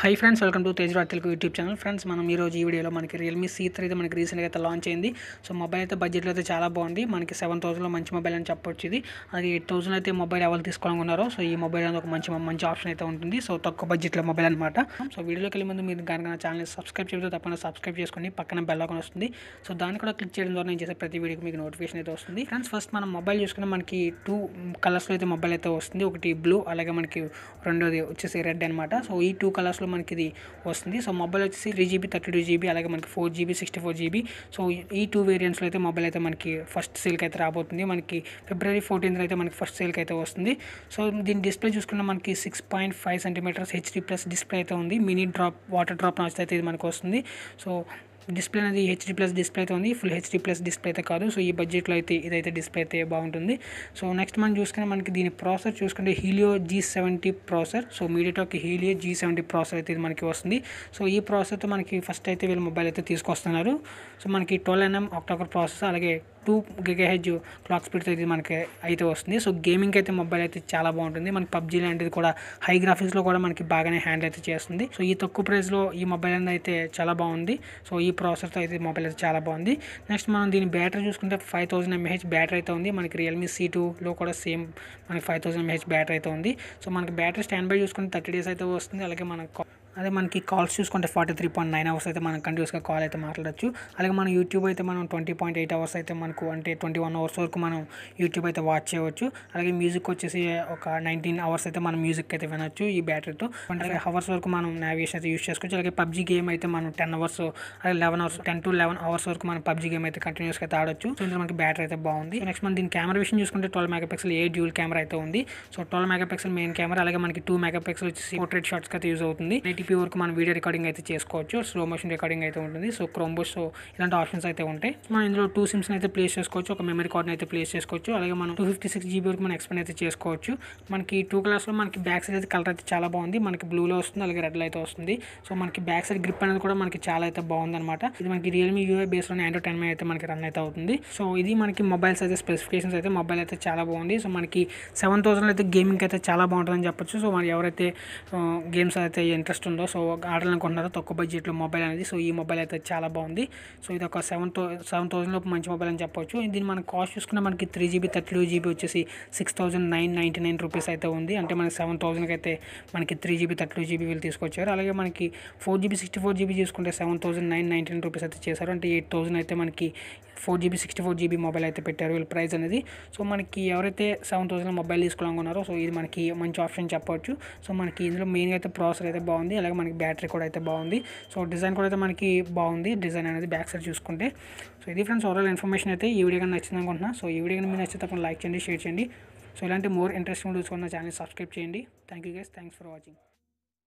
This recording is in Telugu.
Hi friends welcome to Tej Raj Telugu YouTube channel friends మనం ఈరోజు రోజు ఈ వీడియోలో మనకి రియల్మీ సీ త్రీ అయితే మనకి రీసెంట్గా అయితే లాంచ్ అయింది. సో మొబైల్ అయితే బడ్జెట్లో అయితే చాలా బాగుంది. మనకి సెవెన్ థౌసండ్లో మంచి మొబైల్ అని చెప్పొచ్చు ఇది అలాగే ఎయిట్ థౌసండ్ అయితే మొబైల్ ఎవరు తీసుకోవాలనుకున్నారో సో ఈ మొబైల్ అనేది ఒక మంచి మంచి ఆప్షన్ అయితే ఉంటుంది. సో తక్కువ బడ్జెట్లో మొబైల్ అనమాట సో వీడియోకి వెళ్ళే ముందు మీరు కనుక ఛానల్ సబ్స్క్రైబ్ చేస్తే తప్పకుండా సబ్స్క్రైబ్ చేసుకోండి పక్కన బెల్ ఐకాన్ వస్తుంది. సో దాన్ని కూడా క్లిక్ చేయడం ద్వారా నేను చేసే ప్రతి వీడియోకి మీకు నోటిఫికేషన్ అయితే వస్తుంది. ఫ్రెండ్స్ ఫస్ట్ మనం మొబైల్ చూసుకుంటే మనకి టూ కలర్స్లో అయితే మొబైల్ అయితే వస్తుంది. ఒకటి బ్లూ అలాగే మనకి రెండోది వచ్చేసి రెడ్ అనమాట సో ఈ టూ కలర్స్లో మనకి ఇది వస్తుంది. సో మొబైల్ వచ్చేసి three GB thirty two GB అలాగే మనకి four GB sixty four GB so ఈ టూ వేరియంట్స్లో అయితే మొబైల్ అయితే మనకి ఫస్ట్ సేల్కి అయితే రాబోతుంది. మనకి ఫిబ్రవరి ఫోర్టీన్త్ అయితే మనకి ఫస్ట్ సేల్కి అయితే వస్తుంది. సో దీని డిస్ప్లే చూసుకున్న మనకి six point five centimetres HD plus display అయితే ఉంది. Mini drop water drop notch అయితే ఇది మనకు వస్తుంది. సో డిస్ప్లే అనేది హెచ్డీ ప్లస్ డిస్ప్లే అయితే ఉంది. ఫుల్ హెచ్డీ ప్లస్ డిస్ప్లే అయితే కాదు. సో ఈ బడ్జెట్లో అయితే ఇదైతే డిస్ప్లే అయితే బాగుంటుంది. సో నెక్స్ట్ మనం చూసుకుంటే మనకి దీని ప్రాసెసర్ చూసుకుంటే Helio G seventy processor so MediaTek Helio G seventy processor అయితే ఇది మనకి వస్తుంది. సో ఈ ప్రాసెసర్తో మనకి ఫస్ట్ అయితే వీళ్ళు మొబైల్ అయితే తీసుకొస్తున్నారు. సో మనకి twelve NM octa core processor అలాగే టూ గిగాహెచ్ క్లాక్ స్పీడ్తో అయితే మనకి అయితే వస్తుంది. సో గేమింగ్ అయితే మొబైల్ అయితే చాలా బాగుంటుంది. మనకి పబ్జీ లాంటిది కూడా హై గ్రాఫిక్స్లో కూడా మనకి బాగానే హ్యాండిల్ అయితే చేస్తుంది. సో ఈ తక్కువ ప్రైస్లో ఈ మొబైల్ అనేది అయితే చాలా బాగుంది. సో ఈ ప్రాసెస్తో అయితే మొబైల్ అయితే చాలా బాగుంది. నెక్స్ట్ మనం దీని బ్యాటరీ చూసుకుంటే ఫైవ్ థౌసండ్ ఎంఏహెచ్ బ్యాటరీ అయితే ఉంది. మనకి రియల్మీ సీ టూలో కూడా సేమ్ మనకి ఫైవ్ థౌసండ్ ఎంఏహెచ్ బ్యాటరీ అయితే ఉంది. సో మనకి బ్యాటరీ స్టాండ్ బై చూసుకుంటే థర్టీ డేస్ అయితే వస్తుంది. అలాగే మనకు అదే మనకి కాల్స్ చూసుకుంటే forty three point nine hours అయితే మనం కంటిన్యూస్గా కాల్ అయితే మాట్లాడచ్చు. అలాగే మన యూట్యూబ్ అయితే మనం ట్వంటీ పాయింట్ ఎయిట్ అవర్స్ అయితే మనకు అంటే ట్వంటీ వన్ అవర్స్ వరకు మనం యూట్యూబ్ అయితే వాచ్ చేయవచ్చు. అలాగే మ్యూజిక్ వచ్చేసి ఒక నైన్టీన్ అవర్స్ అయితే మనం మ్యూజిక్ అయితే వినొచ్చు ఈ బ్యాటరీతో ట్వంటీ ఫైవ్ అవర్స్ వరకు మనం నావిగేషన్ అయితే యూస్ చేసుకోవచ్చు. అలాగే పబ్జీ గేమ్ అయితే మనం టెన్ అవర్స్ అలాగే eleven hours ten to eleven hours వరకు మనం పబ్జీ గేమ్ అయితే కంటిన్యూస్గా అయితే ఆడొచ్చు. సో ఇందులో మనకి బ్యాటరీ అయితే బాగుంది. నెక్స్ట్ మనం దీని కెమెరా విషయం చూసుకుంటే twelve megapixel a dual camera అయితే ఉంది. So twelve megapixel main camera అలాగే మనకి టూ మెగా పిక్సెల్ వచ్చేసి పోర్ట్రేట్ షాట్స్కి అయితే యూజ్ అవుతుంది. ఎయిటీపీ వరకు మనం వీడియో రికార్డింగ్ అయితే చేసుకోవచ్చు. స్లో మోషన్ రికార్డింగ్ అయితే ఉంటుంది. సో క్రోమ్బోస్ ఇలాంటి ఆప్షన్స్ అయితే ఉంటాయి. మనం ఇందులో టూ సిమ్స్ అయితే ప్లేస్ చేసుకోవచ్చు. ఒక మెమరీ కార్డ్ని అయితే ప్లేస్ చేసుకోవచ్చు. అలాగే మనం టూ ఫిఫ్టీ సిక్స్ జీబీ వరకు మనం ఎక్స్పెండ్ అయితే చేసుకోవచ్చు. మనకి టూ కలర్స్లో మనకి బ్యాక్ సైడ్ అయితే కలర్ అయితే చాలా బాగుంది. మనకి బ్లూలో వస్తుంది. అలాగే రెడ్లో అయితే వస్తుంది. సో మనకి బ్యాక్ సైడ్ గ్రిప్ అనేది కూడా మనకి చాలా అయితే బాగుంది అనమాట ఇది మనకి రియల్మీ యూఐ బేస్లోనే ఆండ్రాయిడ్ టెన్ అయితే మనకి రన్ అయితే అవుతుంది. సో ఇది మనకి మొబైల్స్ అయితే స్పెసిఫికేషన్స్ అయితే మొబైల్ అయితే చాలా బాగుంది. సో మనకి సెవెన్ థౌసండ్ అయితే గేమింగ్ అయితే చాలా బాగుంటుందని చెప్పొచ్చు. సో మరి ఎవరైతే uh, గేమ్స్ అయితే ఇంట్రెస్ట్ ఉందో సో ఆడాలనుకుంటున్నారో తక్కువ బడ్జెట్లో మొబైల్ అనేది. సో ఈ మొబైల్ అయితే చాలా బాగుంది. సో ఇది ఒక సెవెన్ థౌ సెవెన్ థౌసండ్ లోపు మంచి మొబైల్ అని చెప్పొచ్చు. దీని మన కాస్ట్ చూసుకున్న మనకి three GB thirty two GB వచ్చేసి six thousand nine ninety nine rupees అయితే ఉంది. అంటే మనకి సెవెన్ థౌసండ్కి అయితే మనకి three GB thirty two GB వీళ్ళు తీసుకొచ్చారు. అలాగే మనకి four GB sixty four GB చూసుకుంటే seven thousand nine ninety nine rupees అయితే చేశారు. అంటే ఎయిట్ థౌసండ్ అయితే మనకి four GB sixty four GB mobile అయితే పెట్టారు వీళ్ళ ప్రైస్ అనేది. సో మనకి ఎవరైతే సెవెన్ థౌసండ్ మొబైల్ తీసుకోవాలనుకున్నారో సో ఇది మనకి మంచి ఆప్షన్ చెప్పవచ్చు సో మనకి ఇందులో మెయిన్గా అయితే ప్రాసెసర్ అయితే బాగుంది. అలాగే మనకి బ్యాటరీ కూడా అయితే బాగుంది. సో డిజైన్ కూడా అయితే మనకి బాగుంది. డిజైన్ అనేది బ్యాక్ సైడ్ చూసుకుంటే. సో ఇది ఫ్రెండ్స్ ఓవరాల్ ఇన్ఫర్మేషన్ అయితే ఈ వీడియో కానీ నచ్చింది అనుకుంటున్నా. సో ఈ వీడియో కానీ మీరు నచ్చితే తప్పని లైక్ చేయండి షేర్ చేయండి. సో ఇలాంటి మోర్ ఇంట్రెస్టింగ్ చూసుకున్న ఛానల్ సబ్స్క్రైబ్ చేయండి. Thank you guys thanks for watching